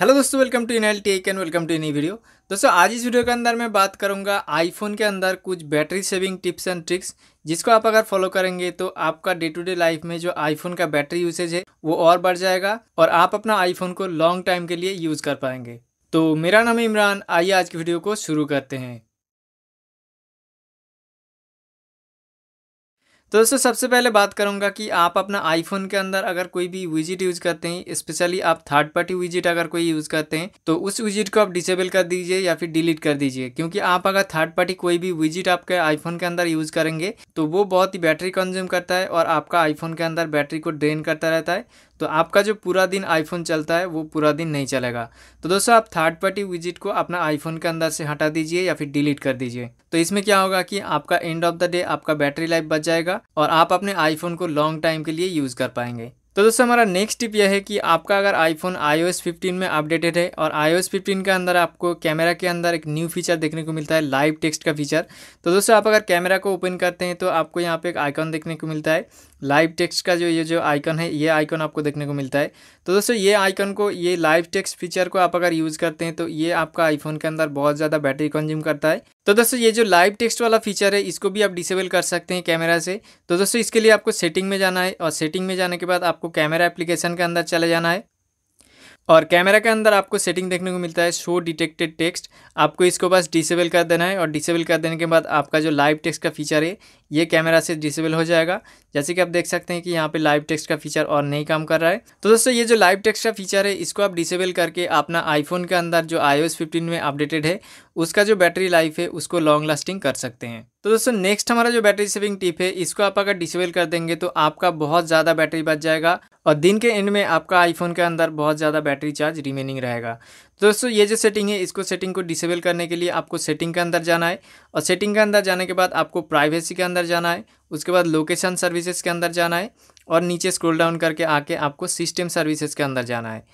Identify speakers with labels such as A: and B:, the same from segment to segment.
A: Hello दोस्तों welcome to in L T and welcome to in video दोस्तों, आज इस वीडियो के अंदर मैं बात करूँगा आईफोन के अंदर कुछ battery saving tips and tricks जिसको आप अगर फॉलो करेंगे तो आपका डे टू डे लाइफ में जो आईफोन का बैटरी यूसेज है, वो और बढ़ जाएगा और आप अपना आईफोन को लॉन्ग टाइम के लिए यूज़ कर पाएँगे। तो मेरा नाम है इमरान, आइए आज की वीडियो को शुरू करते हैं। तो दोस्तों, सबसे पहले बात करूँगा कि आप अपना आईफोन के अंदर अगर कोई भी विज़िट यूज़ करते हैं स्पेशली आप थर्ड पार्टी विज़िट अगर कोई यूज़ करते हैं तो उस विज़िट को आप डिसेबल कर दीजिए या फिर डिलीट कर दीजिए। क्योंकि आप अगर थर्ड पार्टी कोई भी विज़िट आपके आईफोन के अंदर यूज़ करेंगे तो वो बहुत ही बैटरी कंज्यूम करता है और आपका आईफोन के अंदर बैटरी को ड्रेन करता रहता है। तो आपका जो पूरा दिन आईफोन चलता है, वो पूरा दिन नहीं चलेगा। तो दोस्तों, आप थर्ड पार्टी विज़िट को अपना आईफोन के अंदर से हटा दीजिए या फिर डिलीट कर दीजिए। तो इसमें क्या होगा कि आपका एंड ऑफ़ द डे आपका बैटरी लाइफ बच जाएगा और आप अपने आईफोन को लॉन्ग टाइम के लिए यूज़ कर पाएँगे। तो दोस्तों, हमारा नेक्स्ट टिप यह है कि आपका अगर आईफोन iOS 15 में अपडेटेड है और iOS 15 के अंदर आपको कैमरा के अंदर एक न्यू फीचर देखने को मिलता है लाइव टेक्स्ट का फीचर तो दोस्तों, आप अगर कैमरा को ओपन करते हैं तो आपको यहाँ पे एक आइकॉन देखने को मिलता है। लाइव टेक्स्ट का जो ये जो आइकन है, ये आइकन आपको देखने को मिलता है। तो दोस्तों, ये आइकन को, ये लाइव टेक्स्ट फीचर को आप अगर यूज़ करते हैं तो ये आपका आईफोन के अंदर बहुत ज़्यादा बैटरी कंज्यूम करता है। तो दोस्तों, ये जो लाइव टेक्स्ट वाला फीचर है, इसको भी आप डिसेबल कर सकते हैं कैमरा से। तो दोस्तों, इसके लिए आपको सेटिंग में जाना है और सेटिंग में जाने के बाद आपको कैमरा एप्लीकेशन के अंदर चले जाना है। और कैमरा के अंदर आपको सेटिंग देखने को मिलता है शो डिटेक्टेड टेक्स्ट आपको इसको बस डिसेबल कर देना है और डिसेबल कर देने के बाद आपका जो लाइव टेक्स्ट का फीचर है ये कैमरा से डिसेबल हो जाएगा। जैसे कि आप देख सकते हैं कि यहाँ पे लाइव टेक्स्ट का फीचर और नहीं काम कर रहा है। तो दोस्तों, ये जो लाइव टेक्स्ट का फीचर है, इसको आप डिसेबल करके अपना आईफोन के अंदर जो आई फिफ्टीन में अपडेटेड है, उसका जो बैटरी लाइफ है, उसको लॉन्ग लास्टिंग कर सकते हैं। तो दोस्तों नेक्स्ट हमारा जो बैटरी सेविंग टिप है, इसको आप अगर डिसेबल कर देंगे तो आपका बहुत ज़्यादा बैटरी बच जाएगा और दिन के एंड में आपका आईफोन के अंदर बहुत ज़्यादा बैटरी चार्ज रिमेनिंग रहेगा। तो दोस्तों, ये जो सेटिंग है, इसको सेटिंग को डिसेबल करने के लिए आपको सेटिंग के अंदर जाना है और सेटिंग के अंदर जाने के बाद आपको प्राइवेसी के अंदर जाना है, उसके बाद लोकेशन सर्विसेज़ के अंदर जाना है और नीचे स्क्रॉल डाउन करके आके आपको सिस्टम सर्विसेज़ के अंदर जाना है।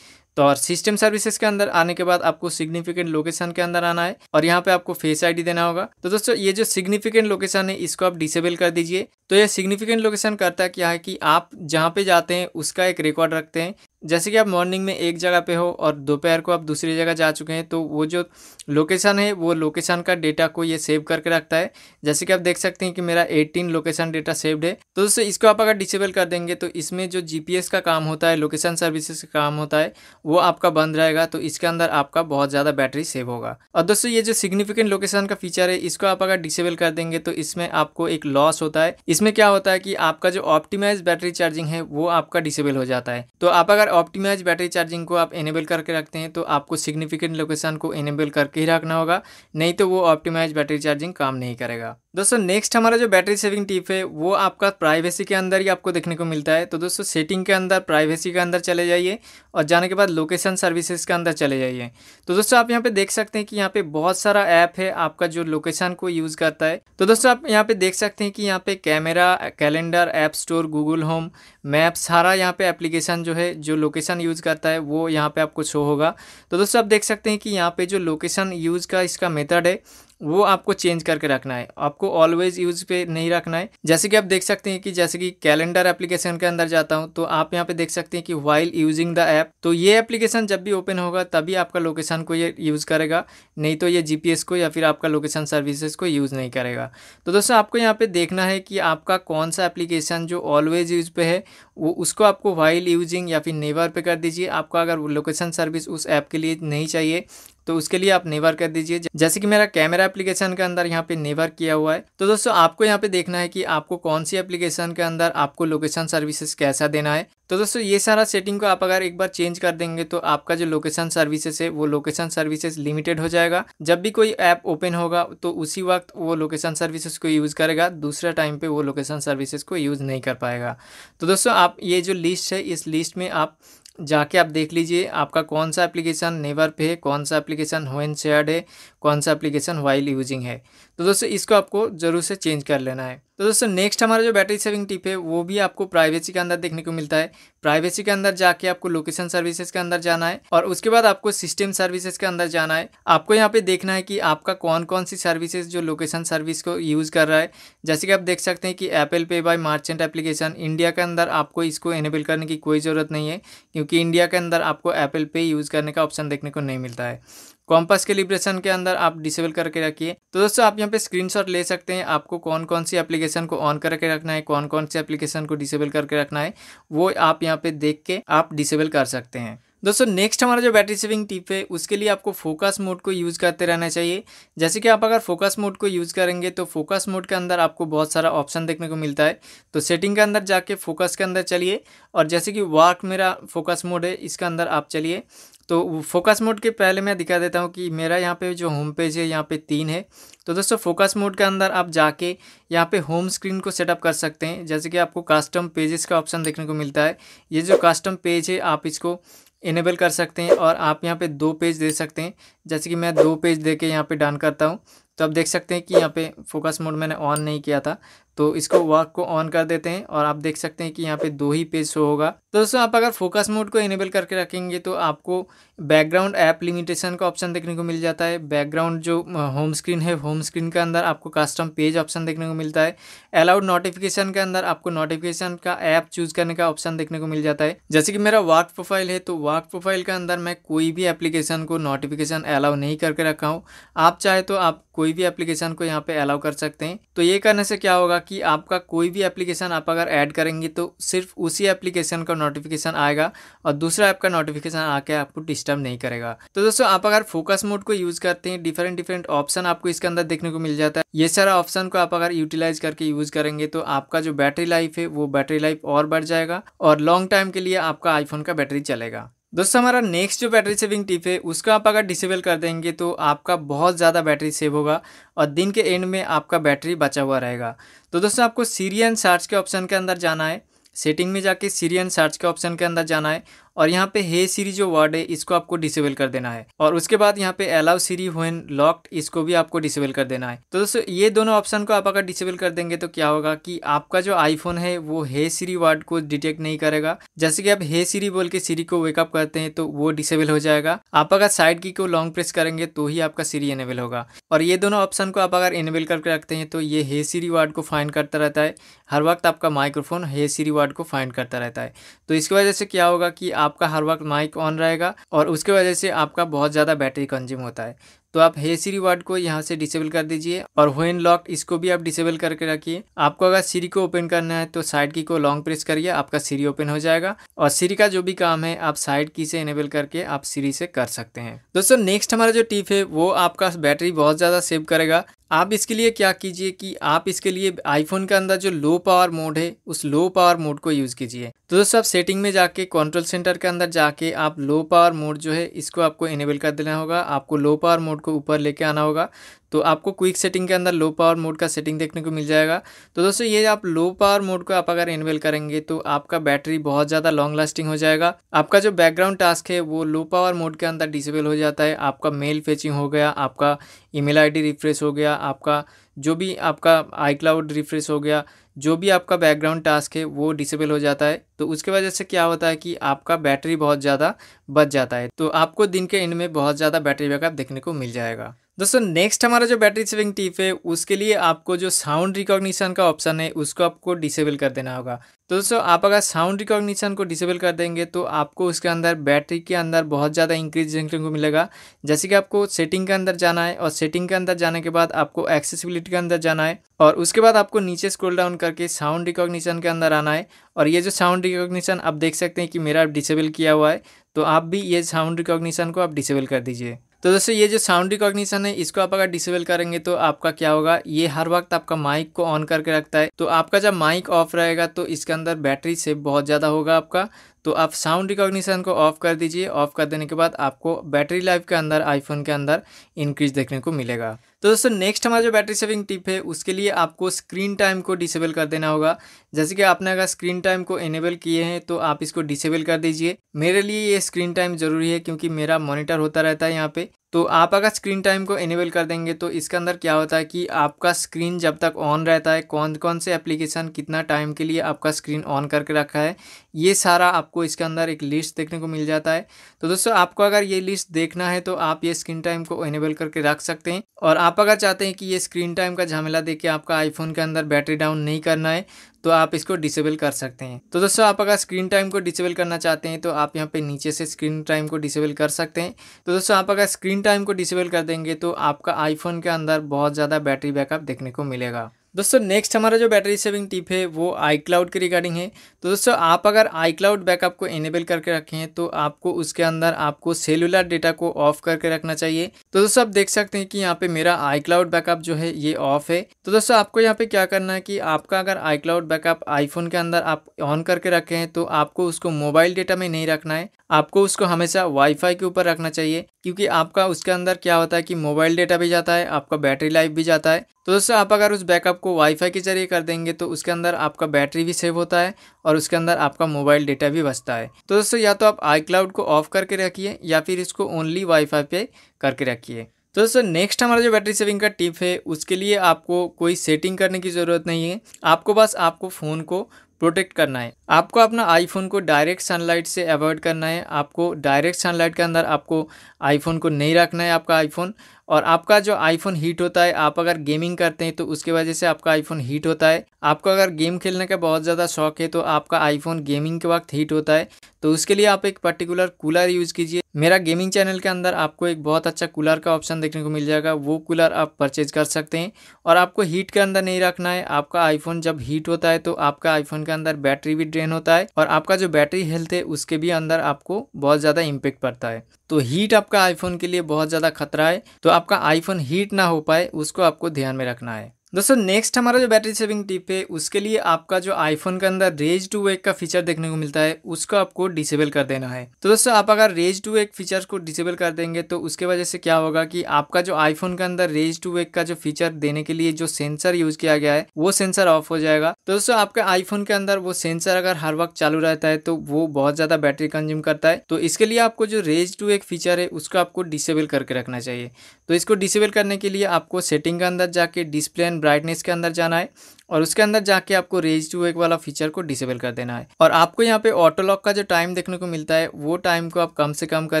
A: तो और सिस्टम सर्विसेज़ के अंदर आने के बाद आपको सिग्निफिकेंट लोकेशन के अंदर आना है और यहाँ पे आपको फेस आईडी देना होगा। तो दोस्तों, ये जो सिग्निफिकेंट लोकेशन है, इसको आप डिसेबल कर दीजिए। तो ये सिग्निफिकेंट लोकेशन करता है क्या है कि आप जहाँ पे जाते हैं, उसका एक रिकॉर्ड रखते हैं। जैसे कि आप मॉर्निंग में एक जगह पे हो और दोपहर को आप दूसरी जगह जा चुके हैं तो वो जो लोकेशन है, वो लोकेशन का डेटा को ये सेव करके रखता है। जैसे कि आप देख सकते हैं कि मेरा 18 लोकेशन डेटा सेव्ड है। तो दोस्तों, इसको आप अगर डिसेबल कर देंगे तो इसमें जो जीपीएस का काम होता है लोकेशन सर्विसेज़ का काम होता है, वो आपका बंद रहेगा तो इसके अंदर आपका बहुत ज़्यादा बैटरी सेव होगा। और दोस्तों, ये जो सिग्निफिकेंट लोकेशन का फीचर है, इसको आप अगर डिसेबल कर देंगे तो इसमें आपको एक लॉस होता है। इसमें क्या होता है कि आपका जो ऑप्टिमाइज बैटरी चार्जिंग है, वो आपका डिसेबल हो जाता है। तो आप अगर ऑप्टिमाइज बैटरी चार्जिंग को आप इनेबल करके रखते हैं तो आपको सिग्निफिकेंट लोकेशन को इनेबल करके ही रखना होगा, नहीं तो वो ऑप्टिमाइज बैटरी चार्जिंग काम नहीं करेगा। दोस्तों नेक्स्ट हमारा जो बैटरी सेविंग टिप है, वो आपका प्राइवेसी के अंदर ही आपको देखने को मिलता है। तो दोस्तों सेटिंग के अंदर प्राइवेसी के अंदर चले जाइए और जाने के बाद लोकेशन सर्विसेज़ के अंदर चले जाइए। तो दोस्तों, आप यहाँ पे देख सकते हैं कि यहाँ पे बहुत सारा ऐप है, आपका जो लोकेशन को यूज़ करता है। तो दोस्तों, आप यहाँ पे देख सकते हैं कि यहाँ पे camera calendar app store Google home map सारा यहाँ पे एप्लीकेशन जो है, जो लोकेशन यूज़ करता है, वो यहाँ पे आपको शो होगा। तो दोस्तों, आप देख सकते हैं कि यहाँ पे जो लोकेशन यूज़ का इसका मेथड है वो आपको चेंज करके रखना है। आपको ऑलवेज यूज़ पे नहीं रखना है। जैसे कि आप देख सकते हैं कि जैसे कि कैलेंडर एप्लीकेशन के अंदर जाता हूँ तो आप यहाँ पे देख सकते हैं कि वाइल यूजिंग द ऐप तो ये एप्लीकेशन जब भी ओपन होगा, तभी आपका लोकेशन को ये यूज़ करेगा। नहीं तो ये जीपीएस को या फिर आपका लोकेशन सर्विसेज़ को यूज़ नहीं करेगा। तो दोस्तों, आपको यहाँ पे देखना है कि आपका कौन सा एप्लीकेशन जो ऑलवेज यूज़ पे है, वो उसको आपको वाइल यूजिंग या फिर नेवर पे कर दीजिए। आपका अगर लोकेशन सर्विस उस ऐप के लिए नहीं चाहिए तो उसके लिए आप नेवर कर दीजिए। जैसे कि मेरा कैमरा एप्लीकेशन के अंदर यहाँ पे नेवर किया हुआ है। तो दोस्तों, आपको यहाँ पे देखना है कि आपको कौन सी एप्लीकेशन के अंदर आपको लोकेशन सर्विसेज़ कैसा देना है। तो दोस्तों, ये सारा सेटिंग को आप अगर एक बार चेंज कर देंगे तो आपका जो लोकेशन सर्विसेज़ है, वो लोकेशन सर्विसेज़ लिमिटेड हो जाएगा। जब भी कोई ऐप ओपन होगा तो उसी वक्त वो लोकेशन सर्विसेज़ को यूज़ करेगा। दूसरे टाइम पे वो लोकेशन सर्विसेज़ को यूज़ नहीं कर पाएगा। तो दोस्तों, आप ये जो लिस्ट है, इस लिस्ट में आप जाके आप देख लीजिए, आपका कौन सा एप्लीकेशन नेवर पे है, कौन सा एप्लीकेशन होन शेयर्ड है, कौन सा एप्लीकेशन वाइल यूजिंग है। तो दोस्तों, इसको आपको ज़रूर से चेंज कर लेना है। तो दोस्तों नेक्स्ट हमारा जो बैटरी सेविंग टिप है, वो भी आपको प्राइवेसी के अंदर देखने को मिलता है। प्राइवेसी के अंदर जाके आपको लोकेशन सर्विसेज़ के अंदर जाना है और उसके बाद आपको सिस्टम सर्विसेज़ के अंदर जाना है। आपको यहाँ पे देखना है कि आपका कौन कौन सी सर्विसेज़ जो लोकेशन सर्विस को यूज़ कर रहा है। जैसे कि आप देख सकते हैं कि एप्पल पे बाय मार्चेंट एप्लीकेशन इंडिया के अंदर आपको इसको इनेबल करने की कोई ज़रूरत नहीं है, क्योंकि इंडिया के अंदर आपको एप्पल पे यूज़ करने का ऑप्शन देखने को नहीं मिलता है। कॉम्पस के लिब्रेशन के अंदर आप डिसेबल करके रखिए। तो दोस्तों, आप यहाँ पे स्क्रीनशॉट ले सकते हैं। आपको कौन कौन सी एप्लीकेशन को ऑन करके रखना है कौन कौन सी एप्लीकेशन को डिसेबल करके रखना है, वो आप यहाँ पे देख के आप डिसेबल कर सकते हैं। दोस्तों नेक्स्ट हमारा जो बैटरी सेविंग टिप है, उसके लिए आपको फोकस मोड को यूज़ करते रहना चाहिए। जैसे कि आप अगर फोकस मोड को यूज़ करेंगे तो फोकस मोड के अंदर आपको बहुत सारा ऑप्शन देखने को मिलता है। तो सेटिंग के अंदर जाके फोकस के अंदर चलिए। और जैसे कि वर्क मेरा फोकस मोड है, इसके अंदर आप चलिए। तो फोकस मोड के पहले मैं दिखा देता हूँ कि मेरा यहाँ पे जो होम पेज है, यहाँ पे तीन है। तो दोस्तों फोकस मोड के अंदर आप जाके यहाँ पे होम स्क्रीन को सेटअप कर सकते हैं। जैसे कि आपको कस्टम पेजेस का ऑप्शन देखने को मिलता है। ये जो कस्टम पेज है, आप इसको इनेबल कर सकते हैं और आप यहाँ पे दो पेज दे सकते हैं। जैसे कि मैं दो पेज दे के यहाँ पे डन करता हूँ। तो आप देख सकते हैं कि यहाँ पे फोकस मोड मैंने ऑन नहीं किया था। तो इसको वर्क को ऑन कर देते हैं और आप देख सकते हैं कि यहाँ पे दो ही पेज शो होगा। तो दोस्तों, आप अगर फोकस मोड को इनेबल करके रखेंगे तो आपको बैकग्राउंड ऐप लिमिटेशन का ऑप्शन देखने को मिल जाता है। बैकग्राउंड जो होम स्क्रीन है होम स्क्रीन के अंदर आपको कस्टम पेज ऑप्शन देखने को मिलता है। अलाउड नोटिफिकेशन के अंदर आपको नोटिफिकेशन का ऐप चूज़ करने का ऑप्शन देखने को मिल जाता है। जैसे कि मेरा वर्क प्रोफ़ाइल है तो वर्क प्रोफ़ाइल के अंदर मैं कोई भी एप्लीकेशन को नोटिफिकेशन अलाउ नहीं करके रखा हूँ। आप चाहे तो आप कोई भी एप्लीकेशन को यहाँ पे अलाउ कर सकते हैं। तो ये करने से क्या होगा कि आपका कोई भी एप्लीकेशन आप अगर ऐड करेंगे तो सिर्फ़ उसी एप्लीकेशन का नोटिफिकेशन आएगा और दूसरा ऐप का नोटिफिकेशन आके आपको डिस्टर्ब नहीं करेगा। तो दोस्तों, आप अगर फोकस मोड को यूज़ करते हैं, डिफरेंट डिफरेंट ऑप्शन आपको इसके अंदर देखने को मिल जाता है। ये सारा ऑप्शन को आप अगर यूटिलाइज करके यूज़ करेंगे तो आपका जो बैटरी लाइफ है, वो बैटरी लाइफ और बढ़ जाएगा और लॉन्ग टाइम के लिए आपका आईफोन का बैटरी चलेगा। दोस्तों, हमारा नेक्स्ट जो बैटरी सेविंग टिप है, उसको आप अगर डिसेबल कर देंगे तो आपका बहुत ज़्यादा बैटरी सेव होगा और दिन के एंड में आपका बैटरी बचा हुआ रहेगा। तो दोस्तों, आपको सीरियन सार्च के ऑप्शन के अंदर जाना है। सेटिंग में जाके सीरियन सर्च के ऑप्शन के अंदर जाना है और यहाँ पे हे सीरी जो वर्ड है, इसको आपको डिसेबल कर देना है। और उसके बाद यहाँ पे अलाउ सीरी व्हेन लॉक्ड इसको भी आपको डिसेबल कर देना है। तो दोस्तों, ये दोनों ऑप्शन को आप अगर डिसेबल कर देंगे तो क्या होगा कि आपका जो आईफोन है, वो हे सीरी वर्ड को डिटेक्ट नहीं करेगा। जैसे कि आप हे सीरी बोल के सीरी को वेकअप करते हैं तो वो डिसेबल हो जाएगा। आप अगर साइड की को लॉन्ग प्रेस करेंगे तो ही आपका सीरी एनेबल होगा। और ये दोनों ऑप्शन को आप अगर इनेबल करके रखते हैं तो ये हे सीरी वर्ड को फाइंड करता रहता है। हर वक्त आपका माइक्रोफोन हे सीरी वर्ड को फाइंड करता रहता है। तो इसकी वजह से क्या होगा कि आपका हर वक्त माइक ऑन रहेगा और उसके वजह से आपका बहुत ज़्यादा बैटरी कंज्यूम होता है। तो आप हे सीरी वर्ड को यहाँ से डिसेबल कर दीजिए और व्हेन लॉक इसको भी आप डिसेबल करके रखिए। आपको अगर सीरी को ओपन करना है तो साइड की को लॉन्ग प्रेस करिए, आपका सीरी ओपन हो जाएगा और सीरी का जो भी काम है, आप साइड की से इनेबल करके आप सीरी से कर सकते हैं। दोस्तों नेक्स्ट हमारा जो टिप है, वो आपका बैटरी बहुत ज़्यादा सेव करेगा। आप इसके लिए क्या कीजिए कि आप इसके लिए आईफोन के अंदर जो लो पावर मोड है, उस लो पावर मोड को यूज़ कीजिए। तो दोस्तों, आप सेटिंग में जाके कंट्रोल सेंटर के अंदर जाके आप लो पावर मोड जो है, इसको आपको इनेबल कर देना होगा। आपको लो पावर मोड को ऊपर लेके आना होगा। तो आपको क्विक सेटिंग के अंदर लो पावर मोड का सेटिंग देखने को मिल जाएगा। तो दोस्तों, ये आप लो पावर मोड को आप अगर इनेबल करेंगे तो आपका बैटरी बहुत ज़्यादा लॉन्ग लास्टिंग हो जाएगा। आपका जो बैकग्राउंड टास्क है, वो लो पावर मोड के अंदर डिसेबल हो जाता है। आपका मेल फेचिंग हो गया, आपका ईमेल आईडी रिफ्रेश हो गया, आपका जो भी आपका आई क्लाउड रिफ्रेश हो गया, जो भी आपका बैकग्राउंड टास्क है, वो डिसेबल हो जाता है। तो उसके वजह से क्या होता है कि आपका बैटरी बहुत ज़्यादा बच जाता है। तो आपको दिन के एंड में बहुत ज़्यादा बैटरी बैकअप देखने को मिल जाएगा। दोस्तों नेक्स्ट हमारा जो बैटरी सेविंग टिप है, उसके लिए आपको जो साउंड रिकॉग्निशन का ऑप्शन है, उसको आपको डिसेबल कर देना होगा। तो दोस्तों, आप अगर साउंड रिकॉग्निशन को डिसेबल कर देंगे तो आपको उसके अंदर बैटरी के अंदर बहुत ज़्यादा इंक्रीज देखने को मिलेगा। जैसे कि आपको सेटिंग के अंदर जाना है, और सेटिंग के अंदर जाने के बाद आपको एक्सेसिबिलिटी के अंदर जाना है, और उसके बाद आपको नीचे स्क्रॉल डाउन करके साउंड रिकॉग्निशन के अंदर आना है। और ये जो साउंड रिकॉग्निशन आप देख सकते हैं कि मेरा डिसेबल किया हुआ है तो आप भी ये साउंड रिकॉग्निशन को आप डिसेबल कर दीजिए। तो दोस्तों, ये जो साउंड रिकॉग्निशन है, इसको आप अगर डिसेबल करेंगे तो आपका क्या होगा? ये हर वक्त आपका माइक को ऑन करके रखता है। तो आपका जब माइक ऑफ़ रहेगा तो इसके अंदर बैटरी सेव बहुत ज़्यादा होगा आपका। तो आप साउंड रिकॉग्निशन को ऑफ़ कर दीजिए। ऑफ़ कर देने के बाद आपको बैटरी लाइफ के अंदर आईफोन के अंदर इंक्रीज देखने को मिलेगा। तो दोस्तों नेक्स्ट हमारा जो बैटरी सेविंग टिप है, उसके लिए आपको स्क्रीन टाइम को डिसेबल कर देना होगा। जैसे कि आपने अगर स्क्रीन टाइम को इनेबल किए हैं तो आप इसको डिसेबल कर दीजिए। मेरे लिए ये स्क्रीन टाइम ज़रूरी है, क्योंकि मेरा मॉनिटर होता रहता है यहाँ पे। तो आप अगर स्क्रीन टाइम को इनेबल कर देंगे तो इसके अंदर क्या होता है कि आपका स्क्रीन जब तक ऑन रहता है कौन कौन से एप्लीकेशन कितना टाइम के लिए आपका स्क्रीन ऑन करके रखा है, ये सारा आपको इसके अंदर एक लिस्ट देखने को मिल जाता है। तो दोस्तों, आपको अगर ये लिस्ट देखना है तो आप ये स्क्रीन टाइम को इनेबल करके रख सकते हैं। और आप अगर चाहते हैं कि ये स्क्रीन टाइम का झमेला देखिए आपका आईफोन के अंदर बैटरी डाउन नहीं करना है तो आप इसको डिसेबल कर सकते हैं। तो दोस्तों, आप अगर स्क्रीन टाइम को डिसेबल करना चाहते हैं तो आप यहाँ पे नीचे से स्क्रीन टाइम को डिसेबल कर सकते हैं। तो दोस्तों, आप अगर स्क्रीन टाइम को डिसेबल कर देंगे तो आपका आईफोन के अंदर बहुत ज़्यादा बैटरी बैकअप देखने को मिलेगा। दोस्तों नेक्स्ट हमारा जो बैटरी सेविंग टिप है, वो आई क्लाउड के रिगार्डिंग है। तो दोस्तों, आप अगर आई क्लाउड बैकअप को इनेबल करके रखें हैं तो आपको उसके अंदर आपको सेलुलर डेटा को ऑफ़ करके रखना चाहिए। तो दोस्तों, आप देख सकते हैं कि यहाँ पे मेरा आई क्लाउड बैकअप जो है, ये ऑफ़ है। तो दोस्तों, आपको यहाँ पे क्या करना है कि आपका अगर आई क्लाउड बैकअप आईफोन के अंदर आप ऑन करके रखे हैं तो आपको उसको मोबाइल डेटा में नहीं रखना है। आपको उसको हमेशा वाईफाई के ऊपर रखना चाहिए। क्योंकि आपका उसके अंदर क्या होता है कि मोबाइल डेटा भी जाता है, आपका बैटरी लाइफ भी जाता है। तो दोस्तों, आप अगर उस बैकअप को वाईफाई के ज़रिए कर देंगे तो उसके अंदर आपका बैटरी भी सेव होता है और उसके अंदर आपका मोबाइल डेटा भी बचता है। तो दोस्तों, या तो आप आई क्लाउड को ऑफ़ करके रखिए, या फिर इसको ओनली वाईफाई पे करके रखिए। तो दोस्तों नेक्स्ट हमारा जो बैटरी सेविंग का टिप है, उसके लिए आपको कोई सेटिंग करने की ज़रूरत नहीं है। आपको बस आपको फ़ोन को प्रोटेक्ट करना है। आपको अपना आईफोन को डायरेक्ट सनलाइट से अवॉइड करना है। आपको डायरेक्ट सनलाइट के अंदर आपको आईफोन को नहीं रखना है आपका आईफोन और आपका जो आईफोन हीट होता है, आप अगर गेमिंग करते हैं तो उसके वजह से आपका आईफोन हीट होता है। आपको अगर गेम खेलने का बहुत ज़्यादा शौक है तो आपका आईफोन गेमिंग के वक्त हीट होता है। तो उसके लिए आप एक पर्टिकुलर कूलर यूज़ कीजिए। मेरा गेमिंग चैनल के अंदर आपको एक बहुत अच्छा कूलर का ऑप्शन देखने को मिल जाएगा। वो कूलर आप परचेज कर सकते हैं। और आपको हीट के अंदर नहीं रखना है। आपका आईफोन जब हीट होता है तो आपका आईफोन के अंदर बैटरी भी ड्रेन होता है। और आपका जो बैटरी हेल्थ है, उसके भी अंदर आपको बहुत ज़्यादा इम्पेक्ट पड़ता है। तो हीट आपका आईफोन के लिए बहुत ज़्यादा खतरा है। तो आपका आईफोन हीट ना हो पाए, उसको आपको ध्यान में रखना है। दोस्तों नेक्स्ट हमारा जो बैटरी सेविंग टिप है, उसके लिए आपका जो आईफोन के अंदर रेज टू वेक का फीचर देखने को मिलता है, उसको आपको डिसेबल कर देना है। तो दोस्तों, आप अगर रेज टू वेक फीचर को डिसेबल कर देंगे तो उसके वजह से क्या होगा कि आपका जो आईफोन के अंदर रेज टू वेक का जो फीचर देने के लिए जो सेंसर यूज़ किया गया है, वो सेंसर ऑफ़ हो जाएगा। तो दोस्तों, आपके आईफोन के अंदर वो सेंसर अगर हर वक्त चालू रहता है तो वो बहुत ज़्यादा बैटरी कंज्यूम करता है। तो इसके लिए आपको जो रेज टू वेक फीचर है, उसको आपको डिसेबल करके रखना चाहिए। तो इसको डिसेबल करने के लिए आपको सेटिंग के अंदर जाके डिस्प्ले एंड ब्राइटनेस के अंदर जाना है और उसके अंदर जाके आपको रेज टू एक वाला फीचर को डिसेबल कर देना है। और आपको यहाँ पे ऑटो लॉक का जो टाइम देखने को मिलता है, वो टाइम को आप कम से कम कर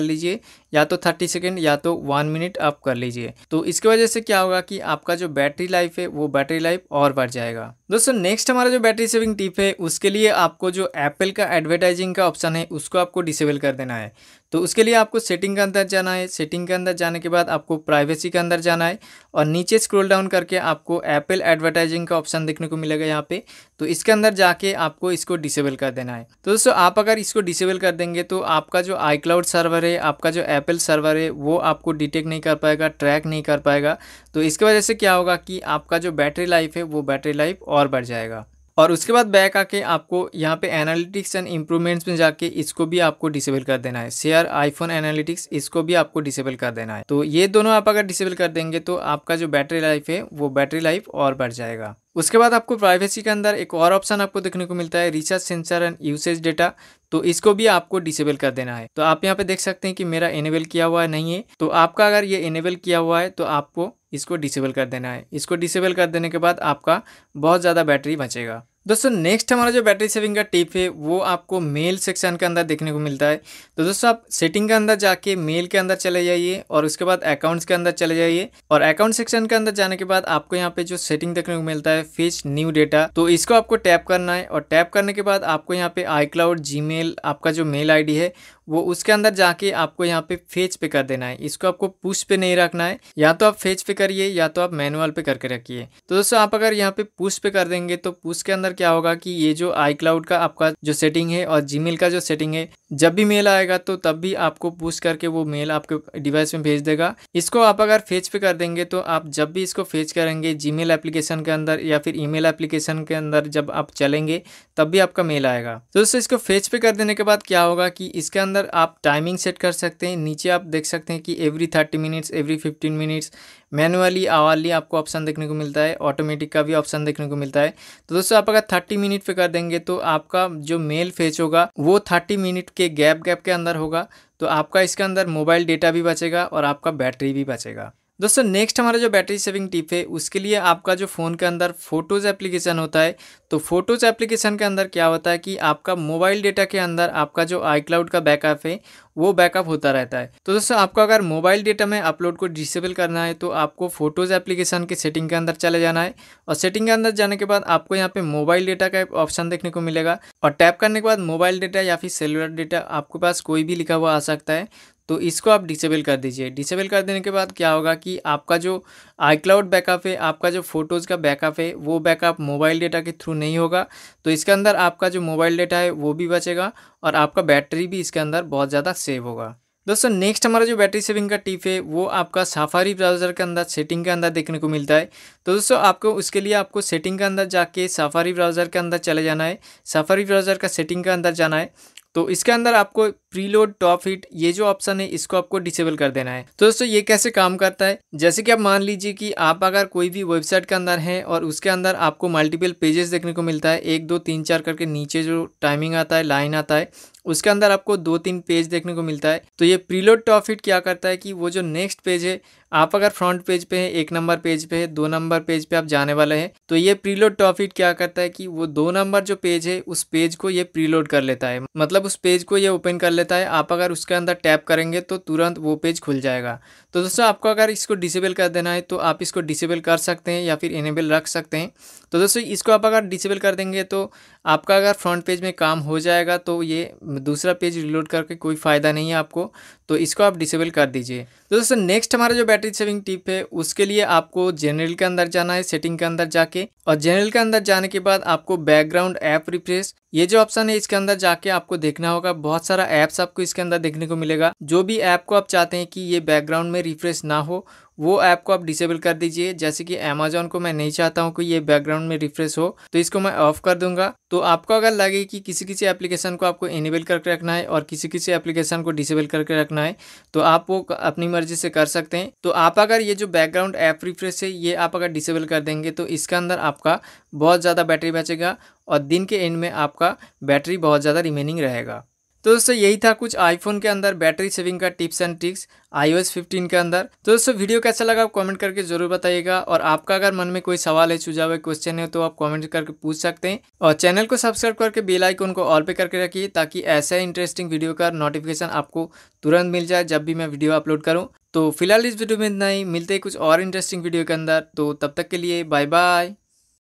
A: लीजिए। या तो थर्टी सेकेंड या तो वन मिनट आप कर लीजिए। तो इसकी वजह से क्या होगा कि आपका जो बैटरी लाइफ है, वो बैटरी लाइफ और बढ़ जाएगा। दोस्तों नेक्स्ट हमारा जो बैटरी सेविंग टिप है, उसके लिए आपको जो एप्पल का एडवर्टाइजिंग का ऑप्शन है, उसको आपको डिसेबल कर देना है। तो उसके लिए आपको सेटिंग के अंदर जाना है। सेटिंग के अंदर जाने के बाद आपको प्राइवेसी के अंदर जाना है। और नीचे स्क्रॉल डाउन करके आपको एप्पल एडवर्टाइजिंग का ऑप्शन देखने को मिलेगा यहाँ पे। तो इसके अंदर जाके आपको इसको डिसेबल कर देना है। तो दोस्तों, आप अगर इसको डिसेबल कर देंगे तो आपका जो आई क्लाउड सर्वर है, आपका जो एप्पल सर्वर है, वो आपको डिटेक्ट नहीं कर पाएगा ट्रैक नहीं कर पाएगा। तो इसकी वजह से क्या होगा कि आपका जो बैटरी लाइफ है, वो बैटरी लाइफ और बढ़ जाएगा। और उसके बाद बैक आके आपको यहाँ पे एनालिटिक्स एंड इम्प्रूवमेंट्स में जाके इसको भी आपको डिसेबल कर देना है। शेयर आईफोन एनालिटिक्स इसको भी आपको डिसेबल कर देना है। तो ये दोनों आप अगर डिसेबल कर देंगे तो आपका जो बैटरी लाइफ है, वो बैटरी लाइफ और बढ़ जाएगा। उसके बाद आपको प्राइवेसी के अंदर एक और ऑप्शन आपको देखने को मिलता है recharge sensor and usage data तो इसको भी आपको डिसेबल कर देना है। तो आप यहाँ पे देख सकते हैं कि मेरा इनेबल किया हुआ है नहीं है। तो आपका अगर ये इनेबल किया हुआ है तो आपको इसको डिसेबल कर देना है। इसको डिसेबल कर देने के बाद आपका बहुत ज़्यादा बैटरी बचेगा। दोस्तों नेक्स्ट हमारा जो बैटरी सेविंग का टिप है, वो आपको मेल सेक्शन के अंदर देखने को मिलता है। तो दोस्तों, आप सेटिंग के अंदर जाके मेल के अंदर चले जाइए और उसके बाद अकाउंट्स के अंदर चले जाइए और अकाउंट सेक्शन के अंदर जाने के बाद आपको यहाँ पे जो सेटिंग देखने को मिलता है फेच न्यू डेटा तो इसको आपको टैप करना है और टैप करने के बाद आपको यहाँ पे आई क्लाउड आपका जो मेल आईडी है वो उसके अंदर जाके आपको यहाँ पे फ़ेज़ पे कर देना है। इसको आपको पुश पे नहीं रखना है। या तो आप फ़ेज़ पे करिए, या तो आप मैनुअल पे करके रखिए। तो दोस्तों, आप अगर यहाँ पे पुश पे कर देंगे तो पुश के अंदर क्या होगा कि ये जो आई क्लाउड का आपका जो सेटिंग है और जी का जो सेटिंग है जब भी मेल आएगा तो तब भी आपको पुश करके वो मेल आपके डिवाइस में भेज देगा। इसको आप अगर फेच पे कर देंगे तो आप जब भी इसको फेच करेंगे जी एप्लीकेशन के अंदर या फिर ई एप्लीकेशन के अंदर जब आप चलेंगे, तब भी आपका मेल आएगा। तो दोस्तों, इसको फेच पे कर देने के बाद क्या होगा कि इसके अंदर आप टाइमिंग सेट कर सकते हैं। नीचे आप देख सकते हैं कि every thirty minutes every fifteen minutes manually आवाली आपको ऑप्शन देखने को मिलता है, ऑटोमेटिक का भी ऑप्शन देखने को मिलता है। तो दोस्तों, आप अगर थर्टी मिनट पे कर देंगे तो आपका जो मेल फेच होगा, वो थर्टी मिनट के गैप गैप के अंदर होगा। तो आपका इसके अंदर मोबाइल डेटा भी बचेगा और आपका बैटरी भी बचेगा। दोस्तों नेक्स्ट हमारा जो बैटरी सेविंग टिप है, उसके लिए आपका जो फ़ोन के अंदर फ़ोटोज़ एप्लीकेशन होता है तो फ़ोटोज़ एप्लीकेशन के अंदर क्या होता है कि आपका मोबाइल डेटा के अंदर आपका जो आई क्लाउड का बैकअप है, वो बैकअप होता रहता है। तो दोस्तों, आपको अगर मोबाइल डेटा में अपलोड को डिसेबल करना है तो आपको फ़ोटोज़ एप्लीकेशन के सेटिंग के अंदर चले जाना है और सेटिंग के अंदर जाने के बाद आपको यहाँ पे मोबाइल डेटा का ऑप्शन देखने को मिलेगा और टैप करने के बाद मोबाइल डेटा या फिर सेलुलर डेटा आपके पास कोई भी लिखा हुआ आ सकता है। तो इसको आप डिसेबल कर दीजिए। डिसेबल कर देने के बाद क्या होगा कि आपका जो आई क्लाउड बैकअप है, आपका जो फ़ोटोज़ का बैकअप है, वो बैकअप मोबाइल डेटा के थ्रू नहीं होगा। तो इसके अंदर आपका जो मोबाइल डेटा है, वो भी बचेगा और आपका बैटरी भी इसके अंदर बहुत ज़्यादा सेव होगा। दोस्तों नेक्स्ट हमारा जो बैटरी सेविंग का टिप है, वो आपका सफारी ब्राउज़र के अंदर सेटिंग के अंदर देखने को मिलता है। तो दोस्तों, आपको उसके लिए आपको सेटिंग के अंदर जाके सफारी ब्राउज़र के अंदर चले जाना है। सफारी ब्राउज़र का सेटिंग के अंदर जाना है। तो इसके अंदर आपको प्रीलोड टॉप हिट ये जो ऑप्शन है, इसको आपको डिसेबल कर देना है। तो दोस्तों, ये कैसे काम करता है? जैसे कि आप मान लीजिए कि आप अगर कोई भी वेबसाइट के अंदर हैं और उसके अंदर आपको मल्टीपल पेजेस देखने को मिलता है, एक, दो, तीन, चार करके नीचे जो टाइमिंग आता है लाइन आता है उसके अंदर आपको दो तीन पेज देखने को मिलता है। तो ये प्रीलोड टॉफिट क्या करता है कि वो जो नेक्स्ट पेज है, आप अगर फ्रंट पेज पे हैं, एक नंबर पेज पे है, दो नंबर पेज पे आप जाने वाले हैं तो ये प्रीलोड टॉप हिट क्या करता है कि वो दो नंबर जो पेज है, उस पेज को ये प्रीलोड कर लेता है। मतलब उस पेज को ये ओपन कर लेता है, आप अगर उसके अंदर टैप करेंगे तो तुरंत वो पेज खुल जाएगा। तो दोस्तों, आपको अगर इसको डिसेबल कर देना है तो आप इसको डिसेबल कर सकते हैं या फिर इनेबल रख सकते हैं। तो दोस्तों, इसको आप अगर डिसेबल कर देंगे तो आपका अगर फ्रंट पेज में काम हो जाएगा तो ये दूसरा पेज रिलोड करके कोई फ़ायदा नहीं है आपको तो इसको आप डिसेबल कर दीजिए। तो दोस्तों नेक्स्ट हमारा जो बैटरी सेविंग टिप है, उसके लिए आपको जनरल के अंदर जाना है सेटिंग के अंदर जाके। और जनरल के अंदर जाने के बाद आपको बैकग्राउंड ऐप रिफ्रेश ये जो ऑप्शन है, इसके अंदर जाके आपको देखना होगा। बहुत सारा ऐप्स आपको इसके अंदर देखने को मिलेगा। जो भी ऐप को आप चाहते हैं कि ये बैकग्राउंड में रिफ्रेश ना हो वो ऐप को आप डिसेबल कर दीजिए। जैसे कि अमेजोन को मैं नहीं चाहता हूँ कि ये बैकग्राउंड में रिफ्रेश हो तो इसको मैं ऑफ़ कर दूँगा। तो आपको अगर लगे कि किसी किसी एप्लीकेशन को आपको इनेबल करके रखना है और किसी किसी एप्लीकेशन को डिसेबल करके रखना है तो आप वो अपनी मर्ज़ी से कर सकते हैं। तो आप अगर ये जो बैकग्राउंड ऐप रिफ्रेश है, ये आप अगर डिसेबल कर देंगे तो इसके अंदर आपका बहुत ज़्यादा बैटरी बचेगा और दिन के एंड में आपका बैटरी बहुत ज़्यादा रिमेनिंग रहेगा। तो दोस्तों, यही था कुछ आईफोन के अंदर बैटरी सेविंग का टिप्स एंड ट्रिक्स iOS 15 के अंदर। तो दोस्तों वीडियो कैसा लगा आप कमेंट करके ज़रूर बताइएगा और आपका अगर मन में कोई सवाल है सुझाव है क्वेश्चन है तो आप कमेंट करके पूछ सकते हैं। और चैनल को सब्सक्राइब करके बेल आइकन को ऑल पे करके रखिए ताकि ऐसा इंटरेस्टिंग वीडियो का नोटिफिकेशन आपको तुरंत मिल जाए जब भी मैं वीडियो अपलोड करूँ। तो फ़िलहाल इस वीडियो में इतना ही। मिलते हैं कुछ और इंटरेस्टिंग वीडियो के अंदर। तो तब तक के लिए बाय बाय